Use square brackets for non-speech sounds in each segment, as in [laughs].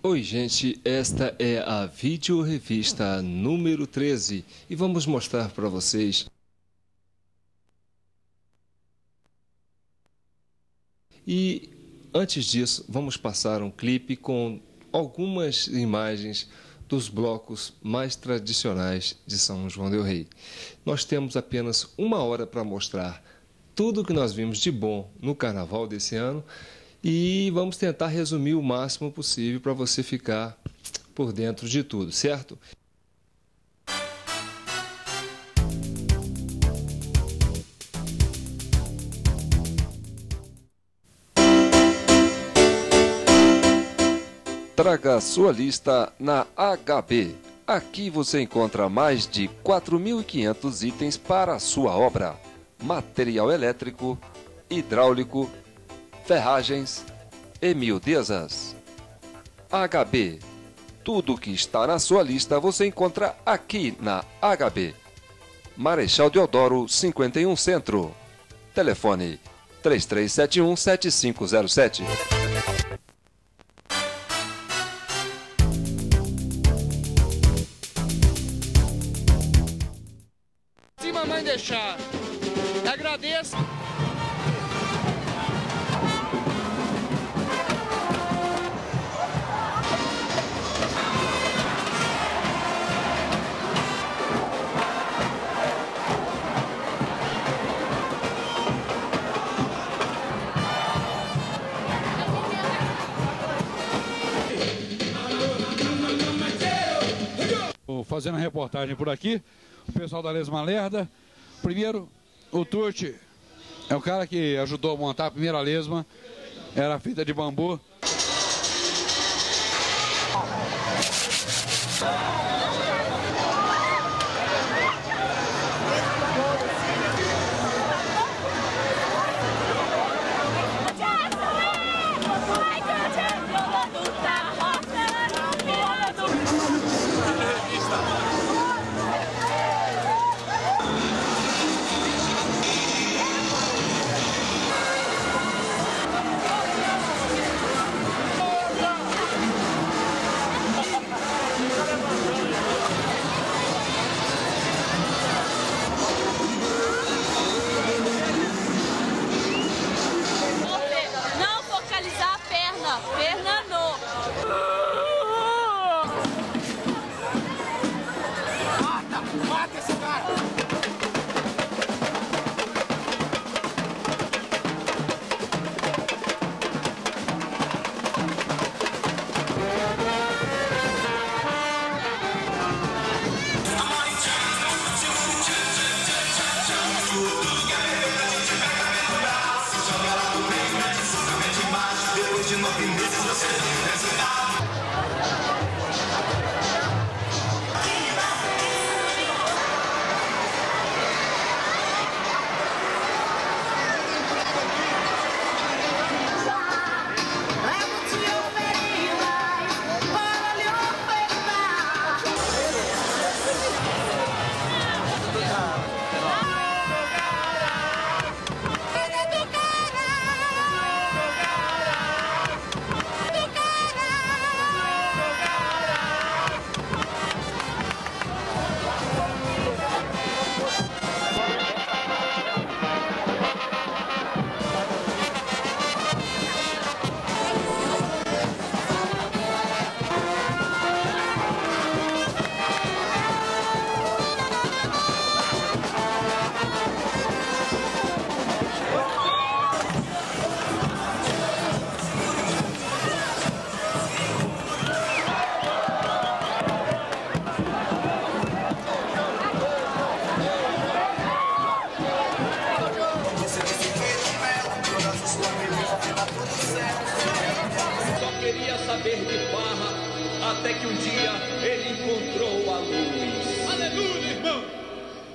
Oi, gente, esta é a vídeo revista número 13 e vamos mostrar para vocês E antes disso, vamos passar um clipe com algumas imagens dos blocos mais tradicionais de São João del Rei. Nós temos apenas uma hora para mostrar tudo o que nós vimos de bom no carnaval desse ano e vamos tentar resumir o máximo possível para você ficar por dentro de tudo, certo? Traga sua lista na HB. Aqui você encontra mais de 4.500 itens para a sua obra: material elétrico, hidráulico, ferragens e miudezas. HB. Tudo que está na sua lista você encontra aqui na HB. Marechal Deodoro 51 Centro. Telefone 3371 7507. Por aqui, o pessoal da Lesma Lerda. Primeiro, o Turti é o cara que ajudou a montar a primeira lesma, era feita de bambu.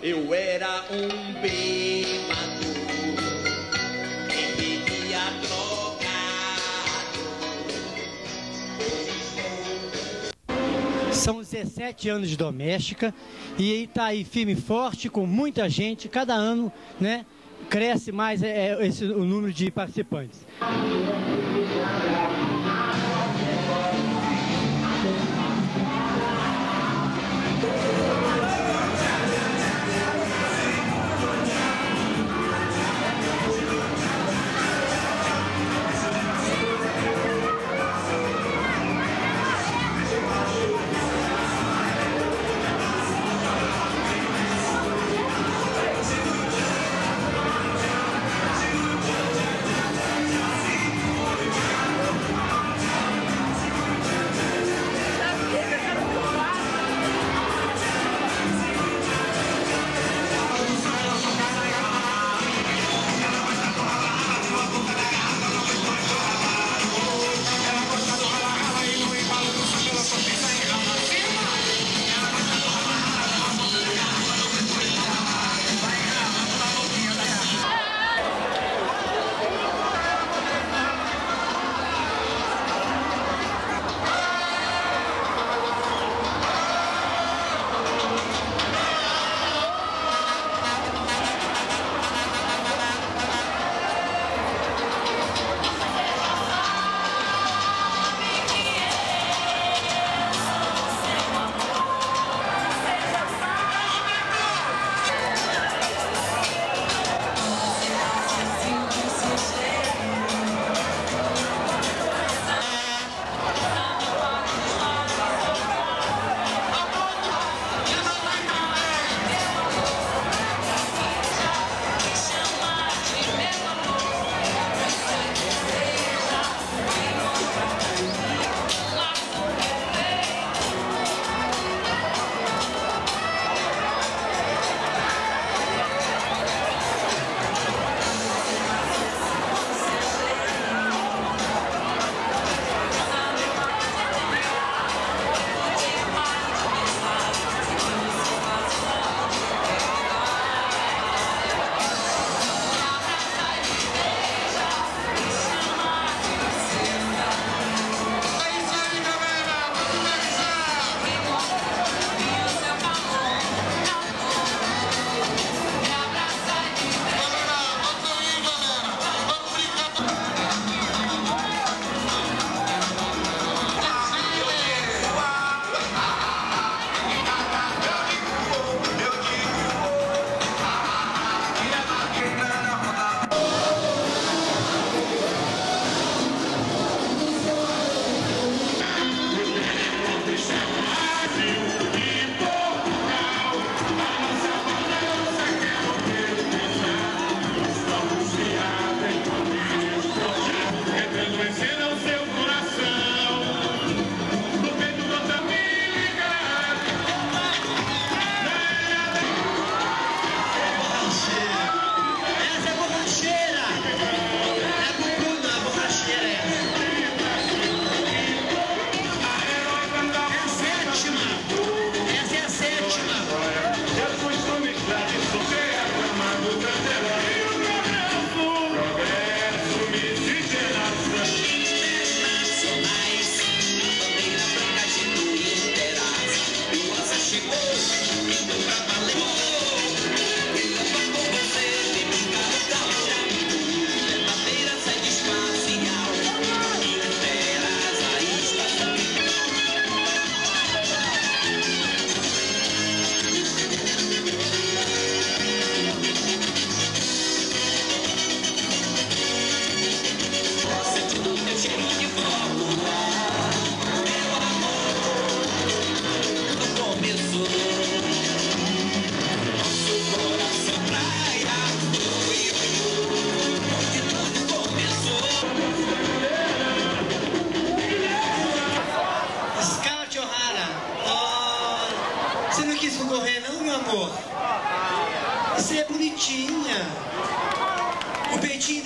Eu era um bêbado. São 17 anos de doméstica e está aí firme e forte com muita gente. Cada ano, né, cresce mais é, é, esse, o número de participantes.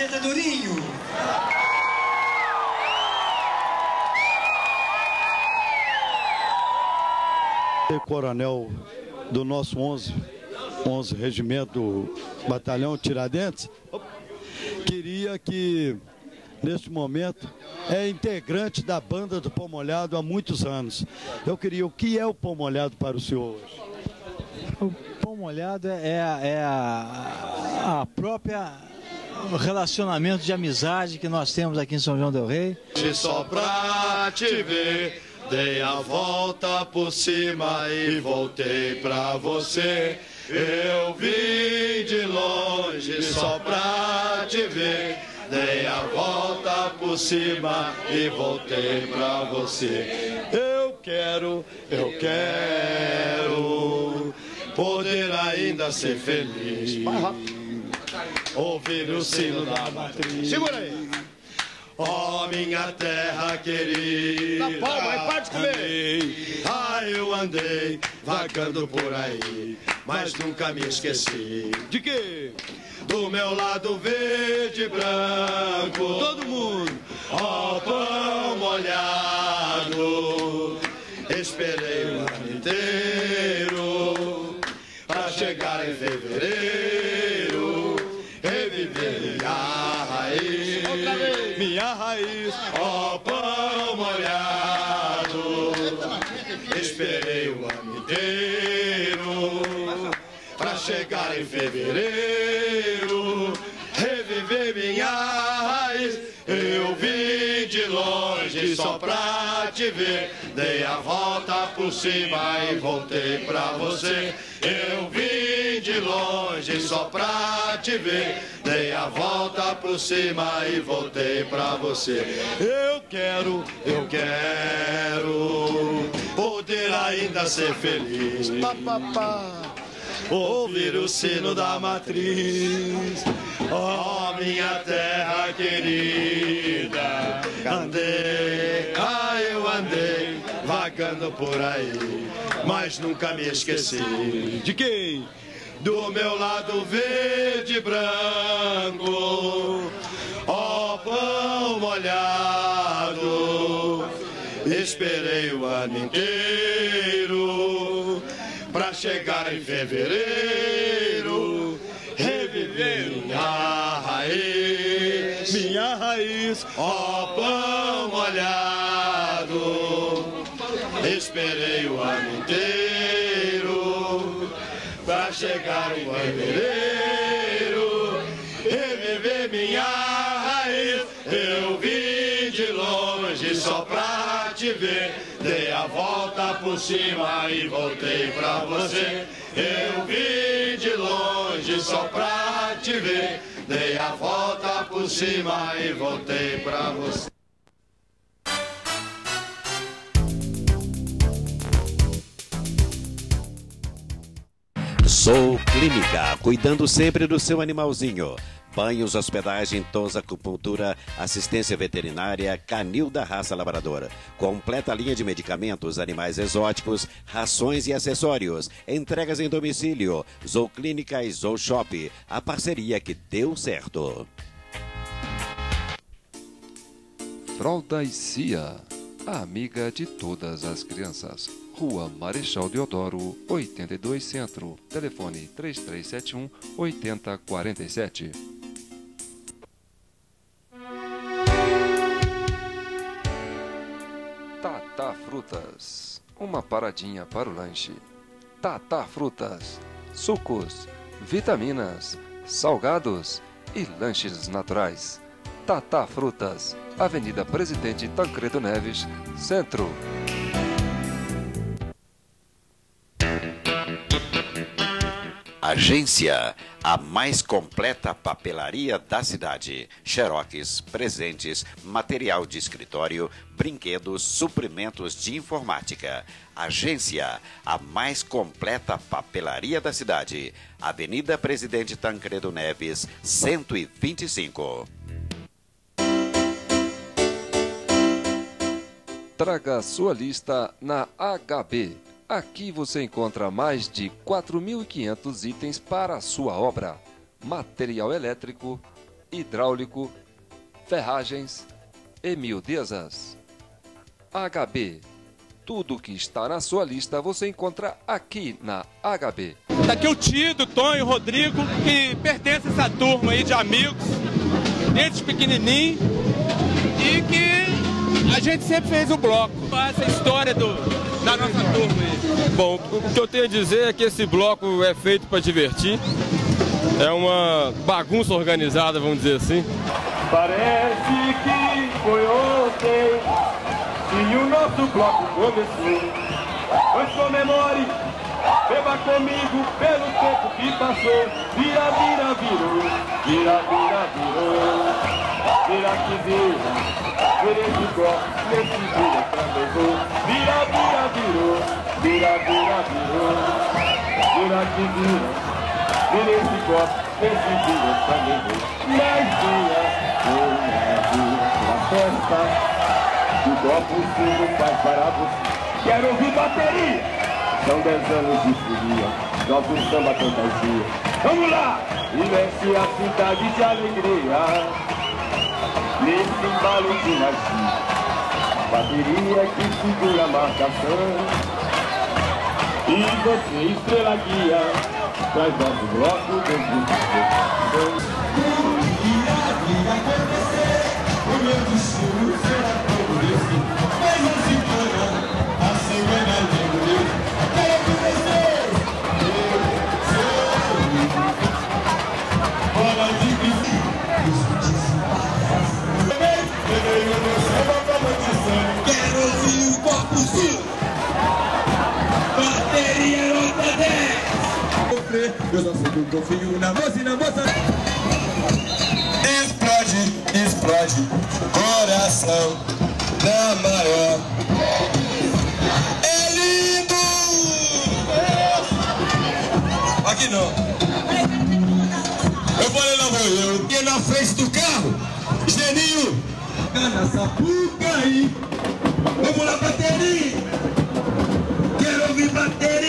Dentadurinho. Coronel do nosso 11, 11 regimento batalhão Tiradentes, queria que neste momento é integrante da banda do Pão Molhado há muitos anos. Eu queria o que é o Pão Molhado para o senhor hoje? O Pão Molhado é, a, é a, a própria relacionamento de amizade que nós temos aqui em São João del Rei. Só pra te ver Dei a volta por cima e voltei pra você. Eu vim de longe só pra te ver. Dei a volta por cima e voltei pra você. Eu quero, eu quero poder ainda ser feliz. Ouvir o sino da matriz. Segura aí. Ó oh, minha terra querida. Na palma, aí para de comer. Ah, eu andei vagando por aí, mas nunca me esqueci. De quê? Do meu lado verde e branco. Todo mundo. Ó oh, pão molhado. Esperei o ano inteiro pra chegar em fevereiro. Te ver, dei a volta por cima e voltei pra você. Eu vim de longe só pra te ver, dei a volta por cima e voltei pra você. Eu quero, eu quero poder ainda ser feliz. Pá, pá, pá. Ouvir o sino da matriz, ó oh, minha terra querida. Andei, ah, eu andei vagando por aí, mas nunca me esqueci. De quem? do meu lado verde e branco, ó pão molhado, esperei o ano inteiro pra chegar em fevereiro, reviver minha raiz, minha raiz, ó pão molhado, esperei o ano inteiro pra chegar em fevereiro, reviver minha raiz, eu vim de longe só pra te ver. Dei a volta por cima e voltei pra você. Eu vim de longe só pra te ver. Dei a volta por cima e voltei pra você. Sou Clínica, cuidando sempre do seu animalzinho. Banhos, hospedagem, tos, acupuntura, assistência veterinária, canil da raça labradora. Completa linha de medicamentos, animais exóticos, rações e acessórios. Entregas em domicílio. Zou Clínica e Zou Shop. A parceria que deu certo. Fralda e Cia, a amiga de todas as crianças. Rua Marechal Deodoro, 82 Centro. Telefone 3371 8047. Tata Frutas. Uma paradinha para o lanche. Tata Frutas. Sucos, vitaminas, salgados e lanches naturais. Tata Frutas. Avenida Presidente Tancredo Neves, Centro. Agência, a mais completa papelaria da cidade. Xerox, presentes, material de escritório, brinquedos, suprimentos de informática. Agência, a mais completa papelaria da cidade. Avenida Presidente Tancredo Neves, 125. Traga sua lista na HB. Aqui você encontra mais de 4.500 itens para a sua obra: material elétrico, hidráulico, ferragens e miudezas. HB. Tudo que está na sua lista você encontra aqui na HB. Tá aqui o Tido, Tonho, Rodrigo, que pertence a essa turma aí de amigos, desde pequenininho, e que a gente sempre fez o bloco. Essa história do, da nossa turma aí. Bom, o que eu tenho a dizer é que esse bloco é feito para divertir. É uma bagunça organizada, vamos dizer assim. Parece que foi ontem que o nosso bloco começou. Mas comemore, beba comigo pelo tempo que passou. Vira, vira, virou, vira, vira, virou. Vira que vira, vira esse copo, nesse vira travessou. Vira, vira, virou, vira, vira, virou. Vira que vira. Vira esse copo, esse vira travessou. Mas venha, venha pra festa. O copo fundo faz para você. Quero ouvir bateria. São dez anos de folia, nosso samba fantasia. Vamos lá! E mexe a cidade de alegria. Nesse embalo de magia. Bateria que segura a marcação. E você, estrela guia, traz nosso bloco dentro do seu 10 Eu só sei que eu confio na moça e na moça. Explode, explode Coração da maior. É lindo! Aqui não. Eu falei lá vou eu. E na frente do carro. Geninho. Cana Sapucaí. Vamos lá bateria. Quero ouvir bateria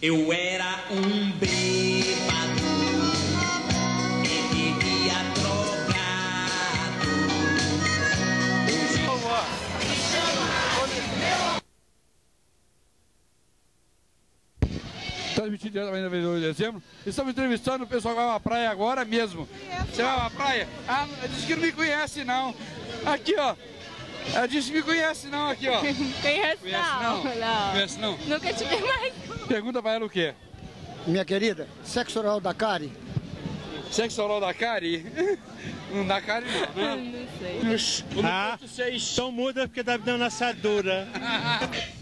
Eu era um bêbado. transmitindo diretamente na 22 de Dezembro. Estamos entrevistando o pessoal que vai pra praia agora mesmo. É Você vai uma praia? Ah, diz que não me conhece, não. Aqui, ó, ela disse que me conhece não aqui, ó. [laughs] Não. Conhece não? não. Conhece não? Nunca te vi mais. Pergunta pra ela o quê? Minha querida, sexo oral da Kari? Sexo oral da Kari? [laughs] não dá Kari não, né? Não sei. Ah, estão muda porque tá me dando assadura. [laughs]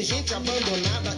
tem gente abandonada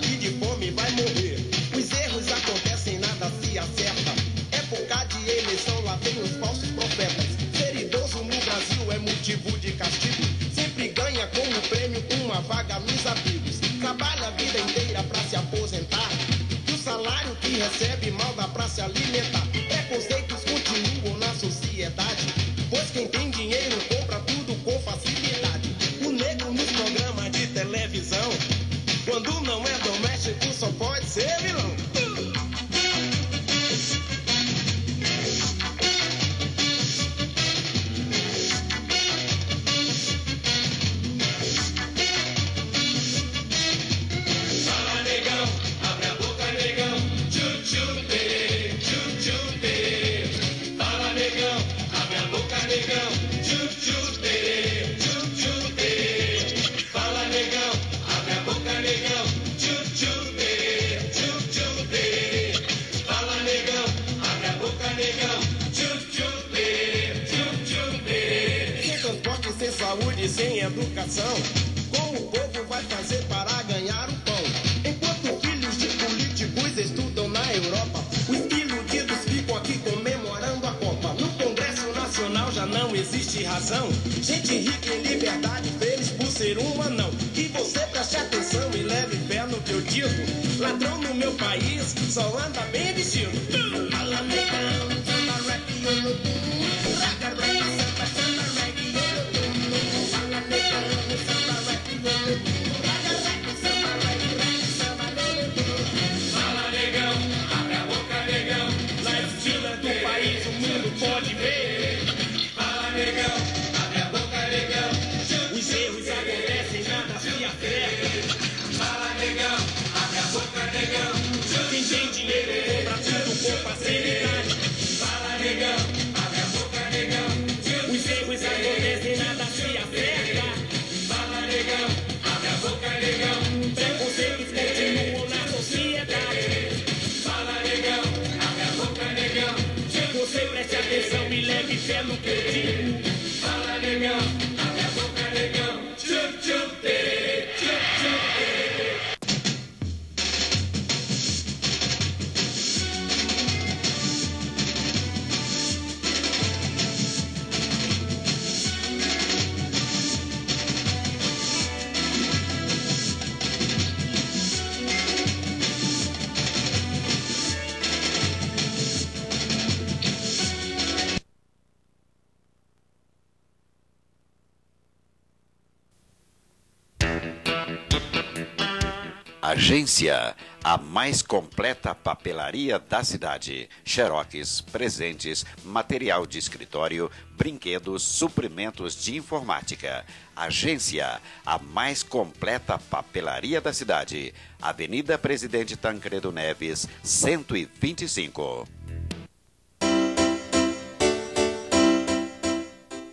Agência, a mais completa papelaria da cidade. Xerox, presentes, material de escritório, brinquedos, suprimentos de informática. Agência, a mais completa papelaria da cidade. Avenida Presidente Tancredo Neves, 125.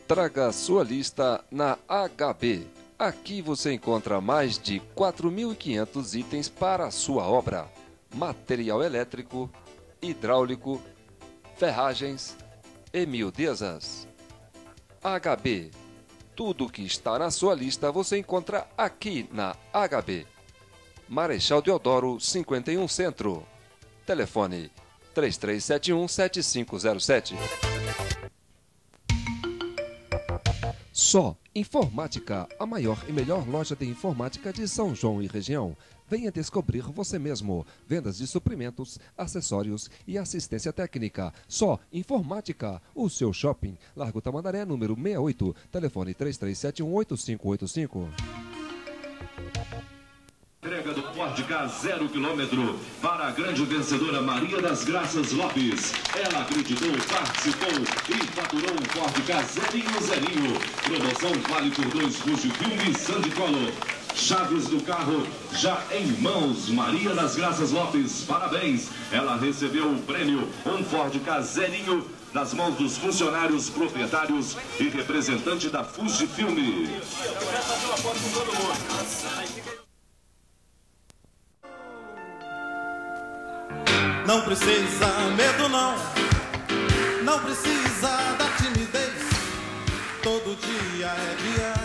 Traga sua lista na HB. Aqui você encontra mais de 4.500 itens para a sua obra: material elétrico, hidráulico, ferragens e miudezas. HB. Tudo que está na sua lista você encontra aqui na HB. Marechal Deodoro 51 Centro. Telefone 3371 7507. Só Informática, a maior e melhor loja de informática de São João e região. Venha descobrir você mesmo. Vendas de suprimentos, acessórios e assistência técnica. Só Informática, o seu shopping. Largo Tamandaré, número 68. Telefone 33718585. Ford K zero quilômetro para a grande vencedora Maria das Graças Lopes. Ela acreditou, participou e faturou um Ford K zerinho zerinho. Promoção vale por dois Fuji Filme Sandicolo. Chaves do carro já em mãos. Maria das Graças Lopes, parabéns. Ela recebeu o prêmio, um Ford K zerinho nas mãos dos funcionários, proprietários e representante da Fuji Filme. Não precisa medo não, não precisa da timidez. Todo dia é dia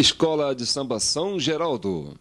Escola de Samba São Geraldo.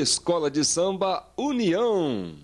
Escola de Samba União.